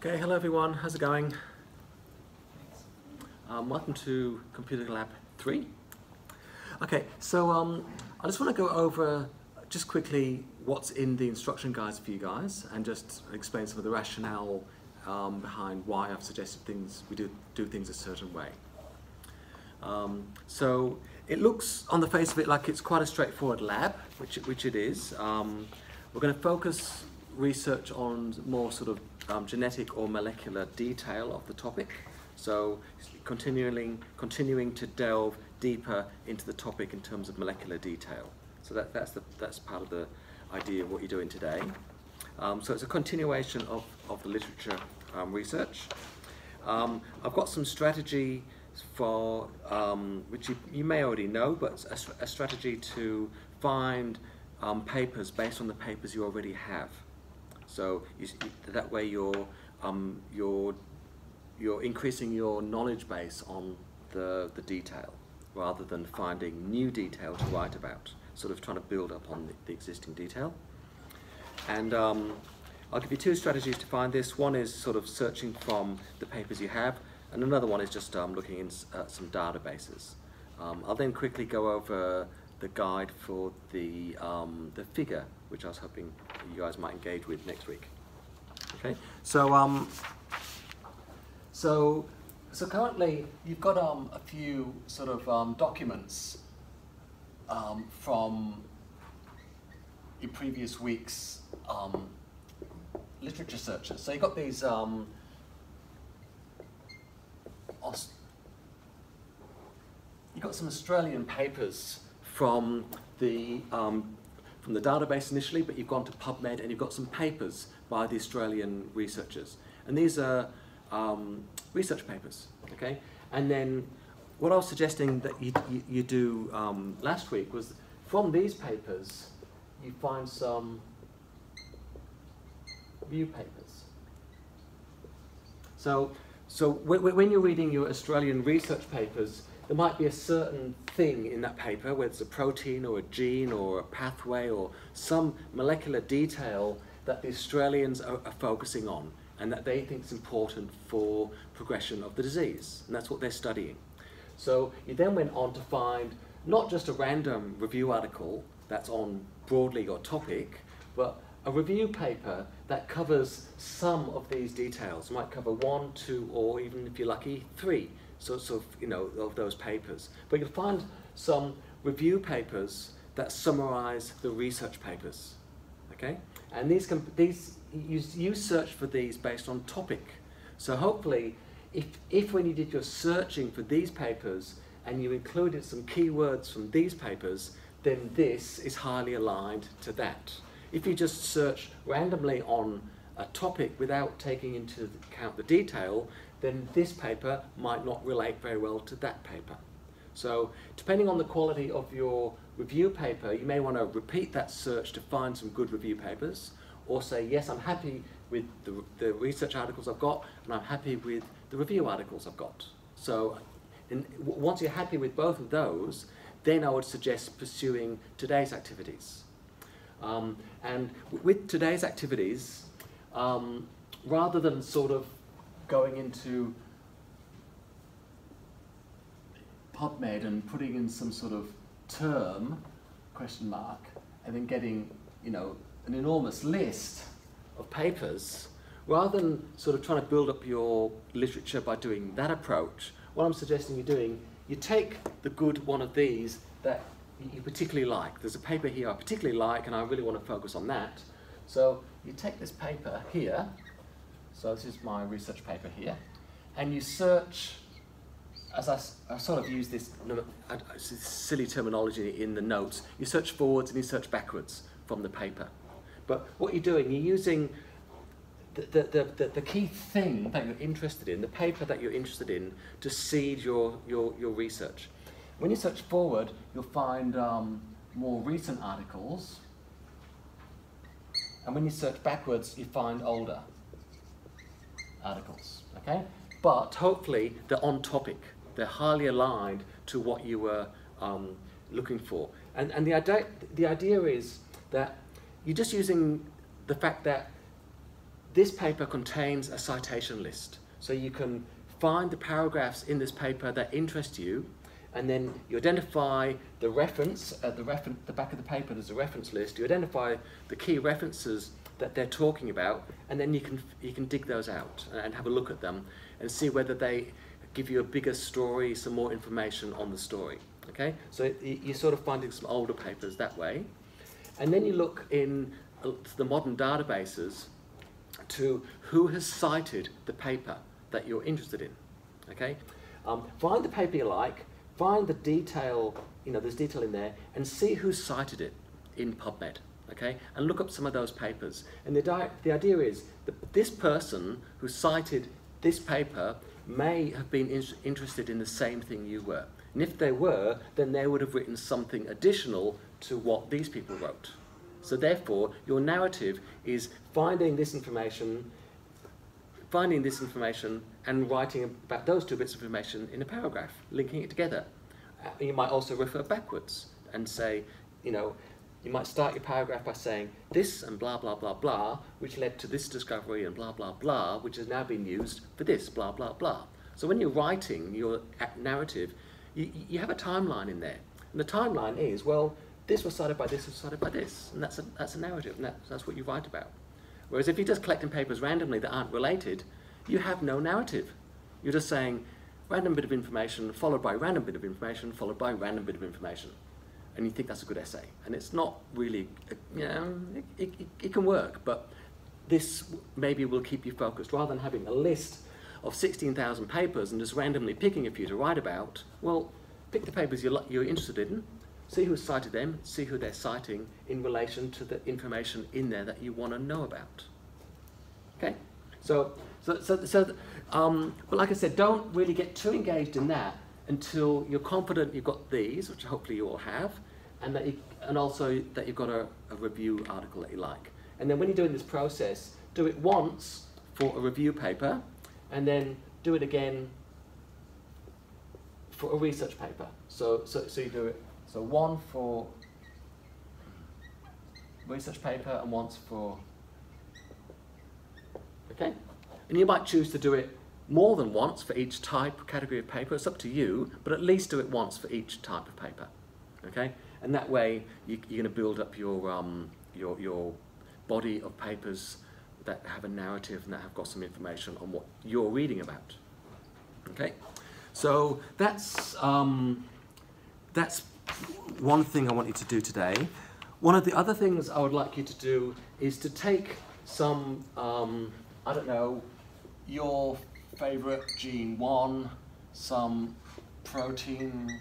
Okay, hello everyone, how's it going? Um, welcome to Computer Lab 3. Okay, so um, I just want to go over just quickly what's in the instruction guides for you guys and just explain some of the rationale um, behind why I've suggested things, we do, do things a certain way. Um, so it looks on the face of it like it's quite a straightforward lab, which, which it is. Um, we're going to focus research on more sort of um, genetic or molecular detail of the topic. So continuing, continuing to delve deeper into the topic in terms of molecular detail. So that, that's, the, that's part of the idea of what you're doing today. Um, so it's a continuation of, of the literature um, research. Um, I've got some strategy for, um, which you, you, may already know, but a, a strategy to find um, papers based on the papers you already have. So you, that way you're, um, you're, you're increasing your knowledge base on the, the detail rather than finding new detail to write about, sort of trying to build up on the, the existing detail. And um, I'll give you two strategies to find this. One is sort of searching from the papers you have, and another one is just um, looking in uh, some databases. Um, I'll then quickly go over the guide for the, um, the figure, which I was hoping you guys might engage with next week. Okay, so um, so so currently you've got um, a few sort of um, documents um, from your previous week's um, literature searches. So you've got these um, you've got some Australian papers from the um, from the database initially, but you've gone to PubMed and you've got some papers by the Australian researchers. And these are um, research papers, okay? And then what I was suggesting that you, you, you do um, last week was from these papers, you find some review papers. So, so when you're reading your Australian research papers, there might be a certain thing in that paper, whether it's a protein or a gene or a pathway or some molecular detail that the Australians are, are focusing on and that they think is important for progression of the disease. And that's what they're studying. So you then went on to find not just a random review article that's on broadly your topic, but a review paper that covers some of these details. It might cover one, two, or even if you're lucky, three sorts of, you know, of those papers. But you'll find some review papers that summarize the research papers, okay? And these, can, these you, you search for these based on topic. So hopefully, if, if when you did your searching for these papers and you included some keywords from these papers, then this is highly aligned to that. If you just search randomly on a topic without taking into account the detail, then this paper might not relate very well to that paper. So depending on the quality of your review paper, you may want to repeat that search to find some good review papers, or say, yes, I'm happy with the, the research articles I've got, and I'm happy with the review articles I've got. So once you're happy with both of those, then I would suggest pursuing today's activities. Um, and with today's activities, um, rather than sort of going into PubMed and putting in some sort of term, question mark, and then getting, you know, an enormous list of papers, rather than sort of trying to build up your literature by doing that approach, what I'm suggesting you're doing, you take the good one of these that you particularly like. There's a paper here I particularly like and I really want to focus on that. So you take this paper here, so this is my research paper here. And you search, as I, I sort of use this silly terminology in the notes, you search forwards and you search backwards from the paper. But what you're doing, you're using the, the, the, the, key thing that you're interested in, the paper that you're interested in, to seed your, your, your research. When you search forward, you'll find um, more recent articles. And when you search backwards, you find older articles, okay? But hopefully they're on topic. They're highly aligned to what you were um, looking for. And, and the, idea, the idea is that you're just using the fact that this paper contains a citation list. So you can find the paragraphs in this paper that interest you, and then you identify the reference at the, refer the back of the paper. There's a reference list. You identify the key references that they're talking about, and then you can you can dig those out and have a look at them and see whether they give you a bigger story, some more information on the story. Okay, so you're sort of finding some older papers that way, and then you look in uh, the modern databases to who has cited the paper that you're interested in. Okay, um, find the paper you like, find the detail, you know, there's detail in there, and see who cited it in PubMed. Okay, and look up some of those papers. And the, the idea is that this person who cited this paper may have been in interested in the same thing you were. And if they were, then they would have written something additional to what these people wrote. So therefore, your narrative is finding this information, finding this information and writing about those two bits of information in a paragraph, linking it together. Uh, you might also refer backwards and say, you know, you might start your paragraph by saying this and blah, blah, blah, blah, which led to this discovery and blah, blah, blah, which has now been used for this, blah, blah, blah. So when you're writing your narrative, you, you have a timeline in there. And the timeline is, well, this was cited by this, was cited by this. And that's a, that's a narrative, and that's, that's what you write about. Whereas if you're just collecting papers randomly that aren't related, you have no narrative. You're just saying random bit of information followed by random bit of information followed by random bit of information and you think that's a good essay. And it's not really, you know, it, it, it can work, but this maybe will keep you focused. Rather than having a list of 16,000 papers and just randomly picking a few to write about, well, pick the papers you're, you're interested in, see who cited them, see who they're citing in relation to the information in there that you want to know about. Okay? So, so, so, so um, but like I said, don't really get too engaged in that until you're confident you've got these, which hopefully you all have, and that you, and also that you've got a, a review article that you like. And then when you're doing this process, do it once for a review paper, and then do it again for a research paper. So, so, so you do it, so one for research paper and once for, okay? And you might choose to do it more than once for each type, category of paper. It's up to you, but at least do it once for each type of paper, okay? And that way you, are going to build up your, um, your, your body of papers that have a narrative and that have got some information on what you're reading about. Okay, so that's, um, that's one thing I want you to do today. One of the other things I would like you to do is to take some, um, I don't know, your favorite gene one, some protein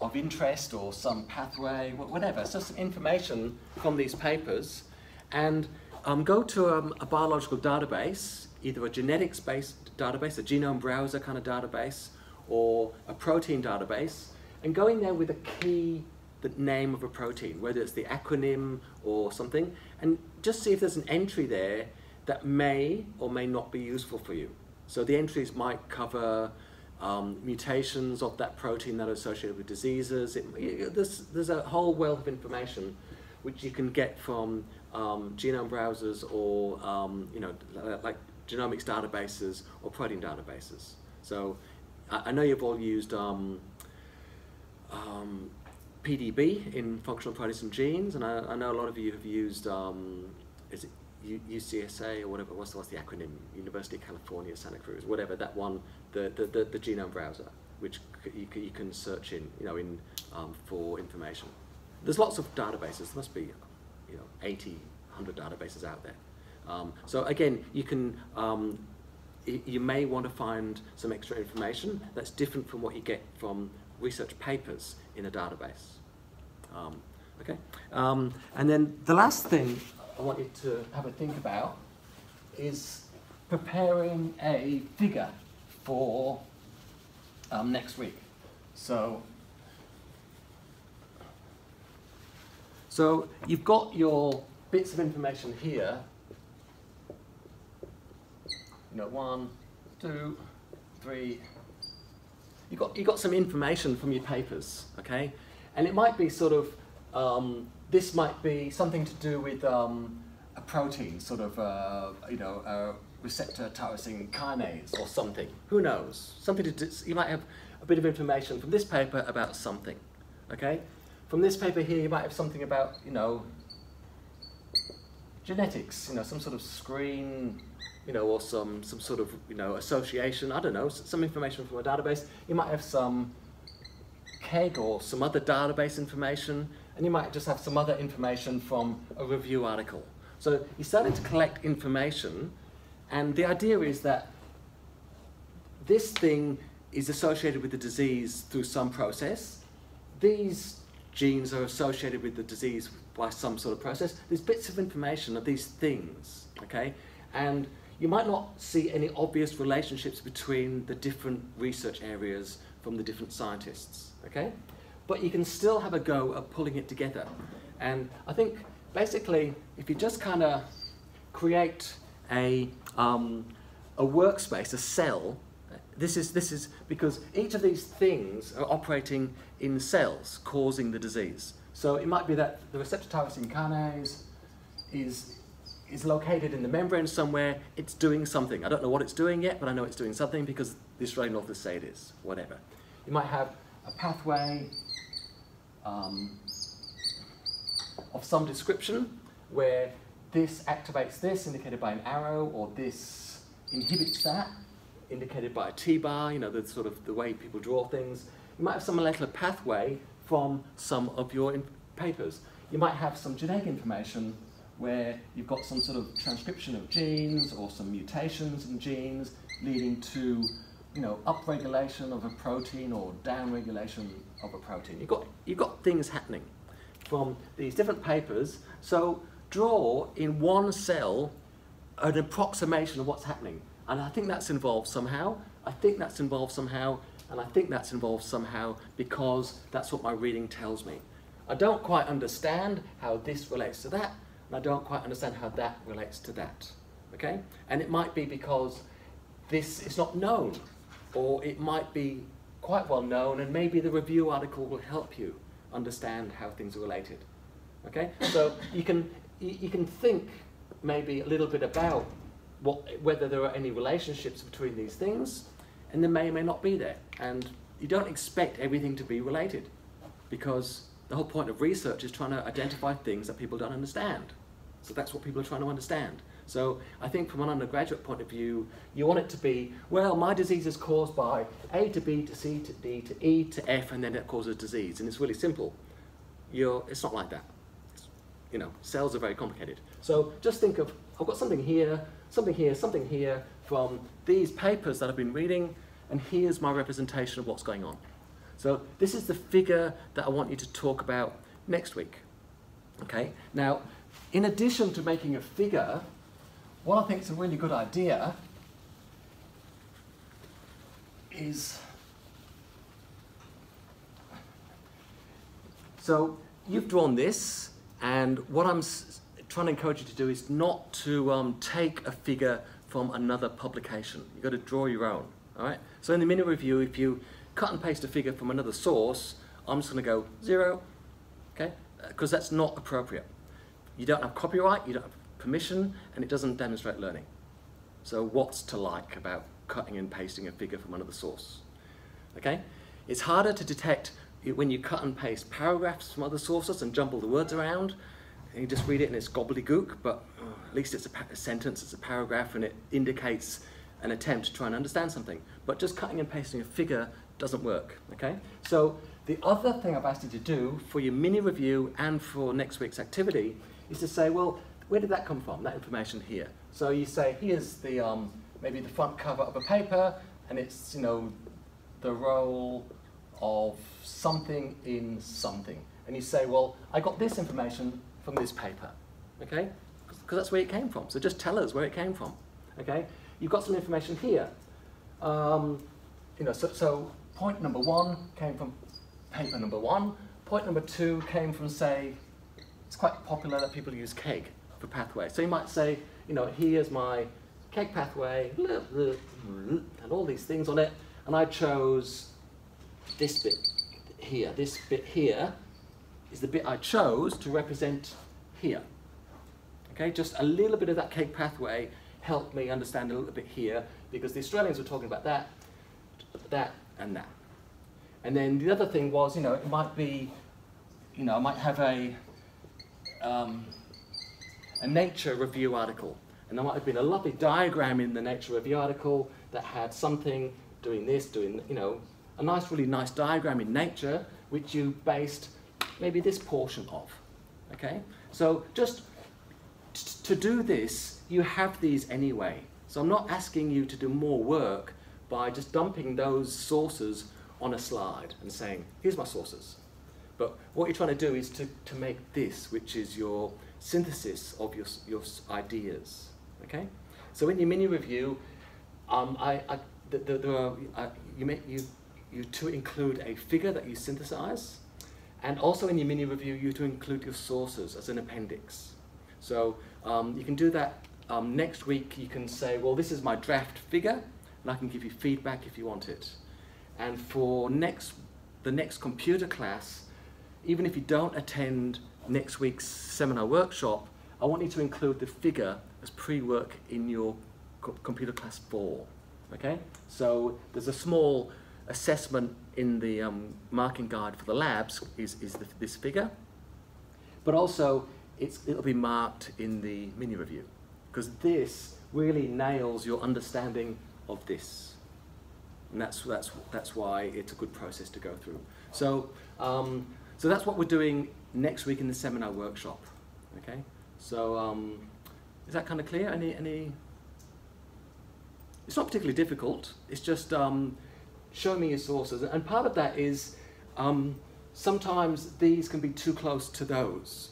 of interest or some pathway, whatever. So some information from these papers and um, go to um, a biological database, either a genetics-based database, a genome browser kind of database, or a protein database, and go in there with a key, the name of a protein, whether it's the acronym or something, and just see if there's an entry there that may or may not be useful for you. So the entries might cover um, mutations of that protein that are associated with diseases. It, there's, there's a whole wealth of information which you can get from um, genome browsers or um, you know like genomics databases or protein databases. So I, I know you've all used um, um, PDB in functional proteins and genes, and I, I, know a lot of you have used um, is it UCSA or whatever, what's, what's the acronym? University of California, Santa Cruz, whatever, that one, the, the, the, the genome browser, which you can, you can search in, you know, in, um, for information. There's lots of databases, there must be, you know, 80, 100 databases out there. Um, so again, you can, um, you may want to find some extra information that's different from what you get from research papers in a database. Um, okay, um, and then the last thing I want you to have a think about is preparing a figure for um, next week. So, so you've got your bits of information here. You know, one, two, three. You got you got some information from your papers, okay? And it might be sort of um, this might be something to do with um, a protein, sort of, uh, you know, a receptor tyrosine kinase or something. Who knows? Something to do, you might have a bit of information from this paper about something, okay? From this paper here, you might have something about, you know, genetics, you know, some sort of screen, you know, or some, some sort of, you know, association, I don't know, some information from a database. You might have some KEGG or some other database information, and you might just have some other information from a review article. So you started to collect information, and the idea is that this thing is associated with the disease through some process. These genes are associated with the disease by some sort of process. There's bits of information of these things, okay? And you might not see any obvious relationships between the different research areas from the different scientists, okay? But you can still have a go at pulling it together. And I think basically, if you just kind of create a, um, a workspace, a cell, this is, this is because each of these things are operating in cells causing the disease. So it might be that the receptor tyrosine kinase is, is located in the membrane somewhere, it's doing something. I don't know what it's doing yet, but I know it's doing something because the Australian authors say it is, whatever. You might have a pathway um, of some description where this activates this, indicated by an arrow, or this inhibits that, indicated by a T-bar, you know, the sort of the way people draw things. You might have some molecular pathway from some of your papers. You might have some genetic information where you've got some sort of transcription of genes or some mutations in genes leading to you know, upregulation of a protein or downregulation of a protein. You've got, you've got things happening from these different papers. So draw in one cell an approximation of what's happening. And I think that's involved somehow. I think that's involved somehow. And I think that's involved somehow because that's what my reading tells me. I don't quite understand how this relates to that, and I don't quite understand how that relates to that. Okay? And it might be because this is not known, or it might be quite well known, and maybe the review article will help you understand how things are related. Okay? So you can, you can think maybe a little bit about what, whether there are any relationships between these things, and there may or may not be there. And you don't expect everything to be related, because the whole point of research is trying to identify things that people don't understand. So that's what people are trying to understand. So I think from an undergraduate point of view, you want it to be, well, my disease is caused by A to B to C to D to E to F, and then it causes disease. And it's really simple. You're, it's not like that. It's, you know, cells are very complicated. So just think of, I've got something here, something here, something here from these papers that I've been reading, and here's my representation of what's going on. So this is the figure that I want you to talk about next week. Okay, now, in addition to making a figure, what I think is a really good idea is so you've drawn this, and what I'm trying to encourage you to do is not to um, take a figure from another publication. You've got to draw your own. All right. So in the mini review, if you cut and paste a figure from another source, I'm just going to go zero, okay? Because uh, that's not appropriate. You don't have copyright, you don't have permission, and it doesn't demonstrate learning. So what's to like about cutting and pasting a figure from another source? Okay? It's harder to detect when you cut and paste paragraphs from other sources and jumble the words around, and you just read it and it's gobbledygook, but oh, at least it's a, a sentence, it's a paragraph, and it indicates an attempt to try and understand something. But just cutting and pasting a figure doesn't work, okay? So the other thing I've asked you to do for your mini review and for next week's activity is to say, well, where did that come from, that information here? So you say, here's the, um, maybe the front cover of a paper, and it's, you know, the role of something in something. And you say, well, I got this information from this paper, okay? Because that's where it came from. So just tell us where it came from, okay? You've got some information here. Um, you know, so, so point number one came from paper number one. Point number two came from, say, it's quite popular that people use KEGG for pathway. So you might say, you know, here's my KEGG pathway, and all these things on it, and I chose this bit here. This bit here is the bit I chose to represent here. Okay, just a little bit of that KEGG pathway helped me understand a little bit here because the Australians were talking about that, that, and that. And then the other thing was, you know, it might be, you know, I might have a, um, a Nature review article. And there might have been a lovely diagram in the Nature review article that had something doing this, doing, you know, a nice, really nice diagram in Nature, which you based maybe this portion of. Okay? So just to do this, you have these anyway. So I'm not asking you to do more work by just dumping those sources on a slide and saying, here's my sources. But what you're trying to do is to, to make this, which is your synthesis of your, your ideas. Okay? So in your mini review, um, I, I, the, the, the, uh, you, make, you, you to include a figure that you synthesize, and also in your mini review, you to include your sources as an appendix. So um, you can do that um, next week. You can say, well, this is my draft figure, and I can give you feedback if you want it. And for next, the next computer class, even if you don't attend next week's seminar workshop, I want you to include the figure as pre-work in your co computer class four. Okay? So there's a small assessment in the um, marking guide for the labs is, is the, this figure. But also, it'll be marked in the mini review because this really nails your understanding of this. And that's, that's, that's why it's a good process to go through. So, um, so that's what we're doing next week in the seminar workshop. Okay? So, um, is that kind of clear? Any, any? It's not particularly difficult. It's just um, show me your sources. And part of that is um, sometimes these can be too close to those.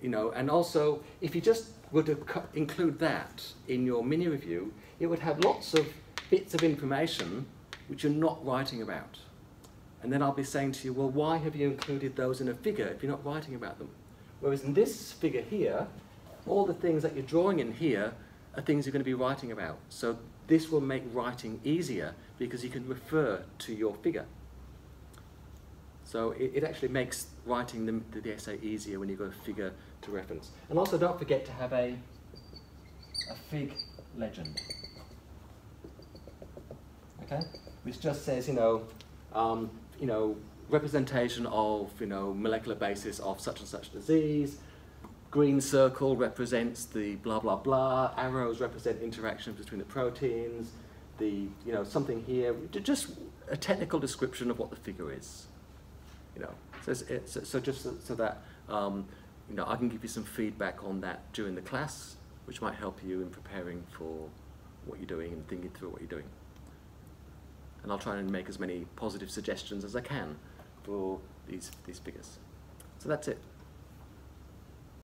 You know, and also if you just were to include that in your mini review, it would have lots of bits of information which you're not writing about. And then I'll be saying to you, well, why have you included those in a figure if you're not writing about them? Whereas in this figure here, all the things that you're drawing in here are things you're going to be writing about. So this will make writing easier because you can refer to your figure. So it, it actually makes writing the, the essay easier when you've got a figure to reference. And also don't forget to have a, a fig legend. Okay? Which just says, you know, um, you know, representation of, you know, molecular basis of such and such disease, green circle represents the blah blah blah, arrows represent interactions between the proteins, the, you know, something here, just a technical description of what the figure is. You know, so, it's, so just so, so that, um, you know, I can give you some feedback on that during the class, which might help you in preparing for what you're doing and thinking through what you're doing. And I'll try and make as many positive suggestions as I can for these, these figures. So that's it.